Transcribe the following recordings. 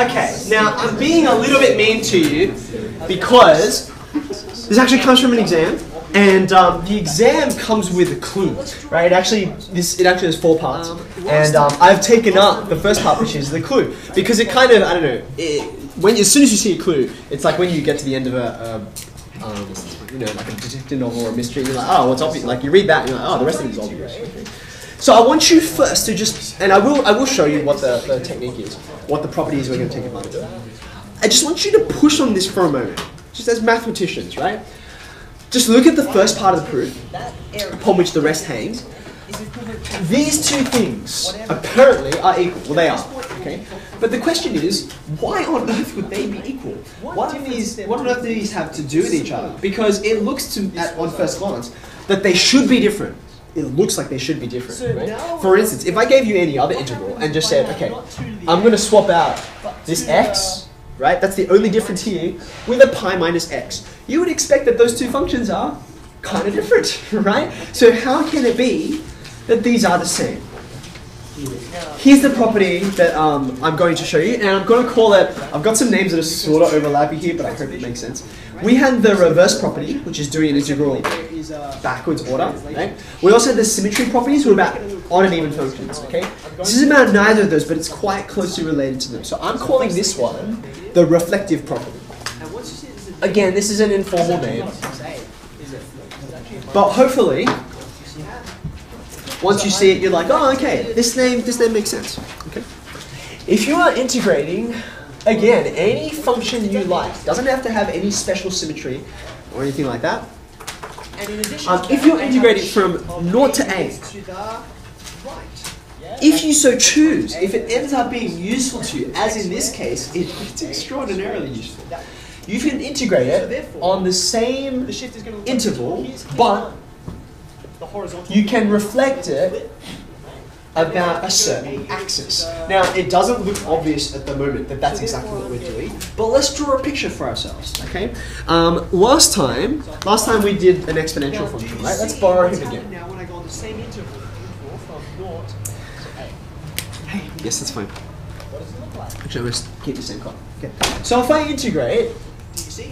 Okay, now I'm being a little bit mean to you because this actually comes from an exam, and um, the exam comes with a clue, right? It actually this it actually has four parts, and um, I've taken up the first part, which is the clue, because it kind of I don't know it, when as soon as you see a clue, it's like when you get to the end of a. a um, you know, like a detective novel or a mystery, you're like, oh, what's obvious? Like you read that, and you're like, oh, the rest of it is obvious. So I want you first to just, and I will, I will show you what the, the technique is, what the properties we're going to take advantage of. I just want you to push on this for a moment, just as mathematicians, right? Just look at the first part of the proof, upon which the rest hangs. These two things apparently are equal. Well, they are. Okay. But the question is, why on earth would they be equal? What do these? What on earth do these have to do with each other? Because it looks to, at on first glance, that they should be different. It looks like they should be different. Right? For instance, if I gave you any other integral and just said, okay, I'm going to swap out this x, right? That's the only difference here with a pi minus x. You would expect that those two functions are kind of different, right? So how can it be that these are the same? Here's the property that um, I'm going to show you, and I'm going to call it, I've got some names that are sort of overlapping here, but I hope it makes sense. We had the reverse property, which is doing an integral backwards order? We also had the symmetry properties, which are about odd and even functions, okay? This is about neither of those, but it's quite closely related to them. So I'm calling this one the reflective property. Again, this is an informal name. But hopefully, once you see it, you're like, oh, okay, this name, this name makes sense. Okay. If you are integrating, again, any function you like, doesn't have to have any special symmetry or anything like that. Um, if you're integrating from naught to a, if you so choose, if it ends up being useful to you, as in this case, it, it's extraordinarily useful. You can integrate it on the same interval, but you can reflect it about a certain axis. Now, it doesn't look obvious at the moment that that's exactly what we're doing, but let's draw a picture for ourselves, okay? Um, last time, last time we did an exponential function, right? Let's borrow him again. Yes, that's fine. Actually, to keep the same color. Okay. So if I integrate,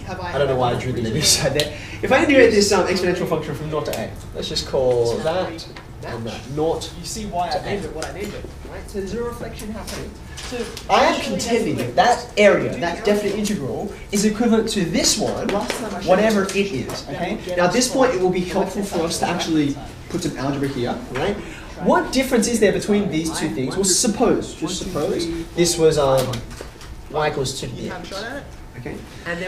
I don't know why I drew the negative side there. If I integrate this um, exponential function from naught to a, let's just call that naught. You see why I named it what I named it, right? So there's a reflection happening. So I am contending that that area, that definite integral, is equivalent to this one, whatever it is. Okay. Now at this point, it will be helpful for us to actually put some algebra here, right? What difference is there between these two things? Well, suppose, just suppose, this was um, y equals 2 to the x. Okay.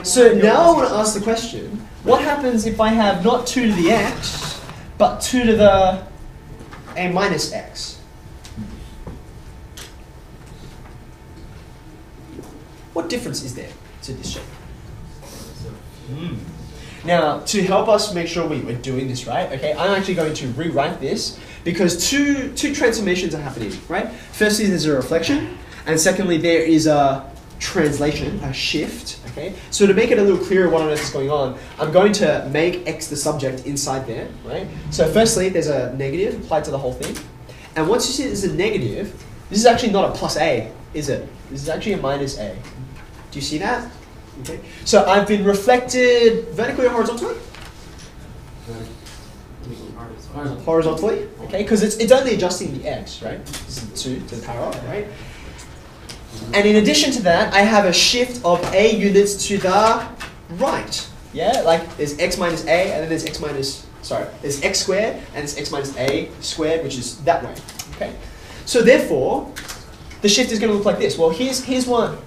So now I want to ask the question, what happens if I have not 2 to the x, but 2 to the a minus x? What difference is there to this shape? Mm. Now, to help us make sure we, we're doing this right, okay, I'm actually going to rewrite this because two, two transformations are happening, right? Firstly, there's a reflection, and secondly, there is a translation, a shift, okay? So to make it a little clearer what on earth is going on, I'm going to make x the subject inside there, right? So firstly, there's a negative applied to the whole thing. And once you see there's a negative, this is actually not a plus a, is it? This is actually a minus a. Do you see that? Okay. So I've been reflected vertically or horizontally? Horizontally, okay, because it's, it's only adjusting the x, right? This is 2 to the power right? And in addition to that, I have a shift of a units to the right. Yeah, like there's x minus a, and then there's x minus, sorry, there's x squared, and there's x minus a squared, which is that way. Okay. So therefore, the shift is going to look like this. Well, here's, here's what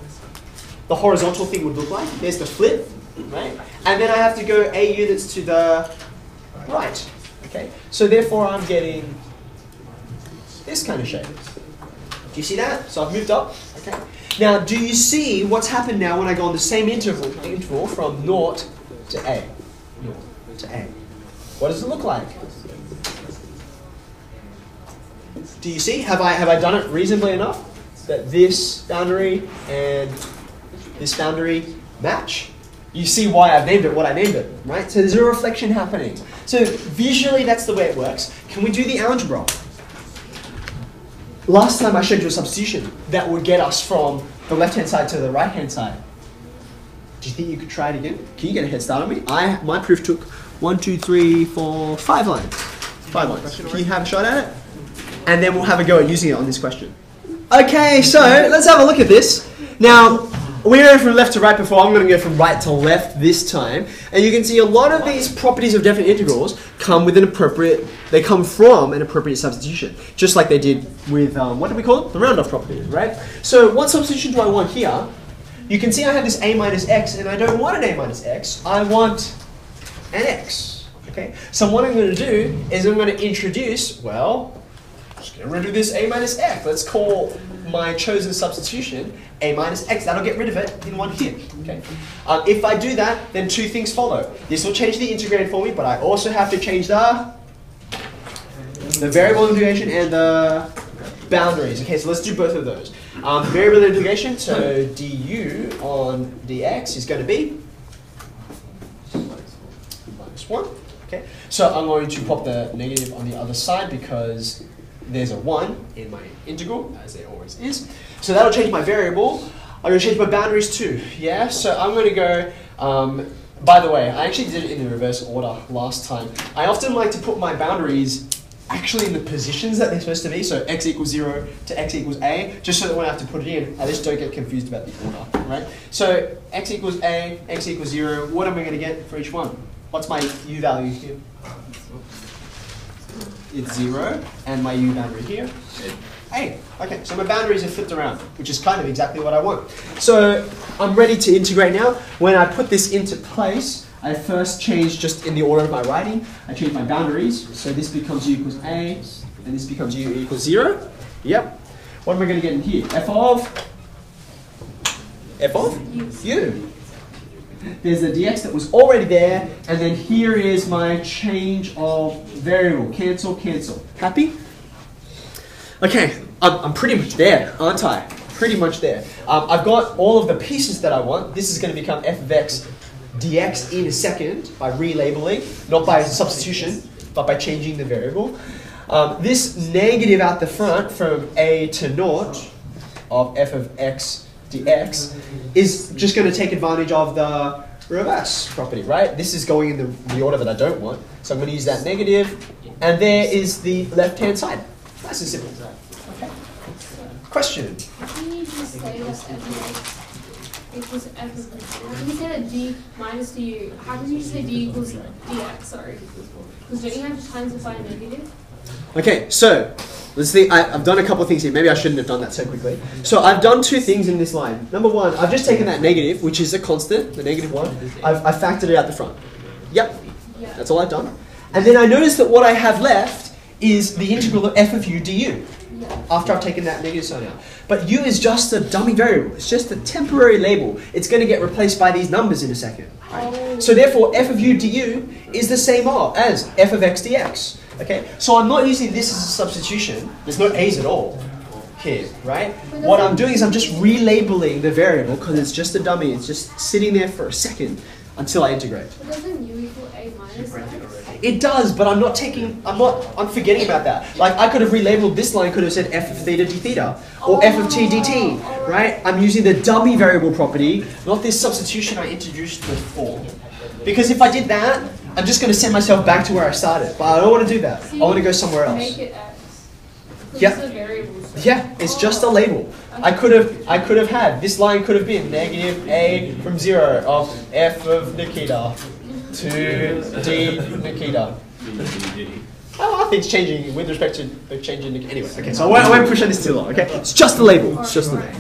the horizontal thing would look like. There's the flip, right? And then I have to go a units to the right. Okay. So therefore, I'm getting this kind of shape. Do you see that? So I've moved up. Okay. Now, do you see what's happened now when I go on the same interval, interval from naught to a? Naught to a. What does it look like? Do you see? Have I have I done it reasonably enough that this boundary and this boundary match? You see why I've named it what I named it, right? So there's a reflection happening. So visually, that's the way it works. Can we do the algebra? Last time I showed you a substitution that would get us from the left hand side to the right hand side. Do you think you could try it again? Can you get a head start on me? I my proof took one, two, three, four, five lines. Five lines. Can you have a shot at it? And then we'll have a go at using it on this question. Okay, so let's have a look at this. Now, we went from left to right before. I'm going to go from right to left this time. And you can see a lot of these properties of definite integrals come with an appropriate, they come from an appropriate substitution. Just like they did with, um, what do we call it? The round off properties, right? So what substitution do I want here? You can see I have this a minus x, and I don't want an a minus x. I want an x. Okay? So what I'm going to do is I'm going to introduce, well, just get rid of this a minus x. Let's call my chosen substitution a minus x. That'll get rid of it in one hit. Okay. Um, if I do that, then two things follow. This will change the integrand for me, but I also have to change the the variable integration and the boundaries. Okay, so let's do both of those. Um, variable integration, so du on dx is going to be minus 1. Okay, so I'm going to pop the negative on the other side because there's a 1 in my integral, as there always is. So that'll change my variable. I'm going to change my boundaries too. Yeah, so I'm going to go. Um, by the way, I actually did it in the reverse order last time. I often like to put my boundaries actually in the positions that they're supposed to be. So x equals 0 to x equals a, just so that when I have to put it in, I just don't get confused about the order, right? So x equals a, x equals 0, what am I going to get for each one? What's my u value here? It's 0, and my u boundary here a. Okay, so my boundaries are flipped around, which is kind of exactly what I want. So I'm ready to integrate now. When I put this into place, I first change just in the order of my writing. I change my boundaries. So this becomes u equals a, and this becomes u equals 0. Yep. What am I going to get in here? f of? f of? u. There's a dx that was already there, and then here is my change of variable. Cancel, cancel. Happy? Okay, I'm, pretty much there, aren't I? Pretty much there. Um, I've got all of the pieces that I want. This is going to become f of x dx in a second by relabeling, not by substitution, but by changing the variable. Um, this negative out the front from a to naught of f of x dx is just going to take advantage of the reverse property, right? This is going in the, the order that I don't want. So I'm going to use that negative, and there is the left-hand side. Nice and simple. Okay. Question? Can you just say that f of x equals f of How can you say that d minus du? How can you say d equals dx? Sorry. Because don't you have to times it by a negative? Okay, so let's think. I, I've done a couple of things here. Maybe I shouldn't have done that so quickly. So I've done two things in this line. Number one, I've just taken that negative, which is a constant, the negative one. I've, I've factored it out the front. Yep, that's all I've done. And then I notice that what I have left is the integral of f of u du. After I've taken that negative sign out. But u is just a dummy variable. It's just a temporary label. It's going to get replaced by these numbers in a second. Oh. So therefore, f of u du is the same as f of x dx. Okay, so I'm not using this as a substitution. There's no a's at all here, right? What I'm doing is I'm just relabeling the variable because it's just a dummy. It's just sitting there for a second until I integrate. But doesn't u equal a minus? It does, but I'm not taking, I'm not, I'm forgetting about that. Like, I could have relabeled this line, could have said f of theta d theta, or f of t dt, right? I'm using the dummy variable property, not this substitution I introduced before. Because if I did that, I'm just going to send myself back to where I started. But I don't want to do that. I want to go somewhere else. It Yeah. variable. Yeah, it's just a label. I could have, I could have had, this line could have been negative a from zero of f of Nikita to d Nikita. Oh, I think it's changing with respect to the change in Nikita. Anyway, okay, so I won't, I won't push on this too long, okay? It's just a label. It's just a label.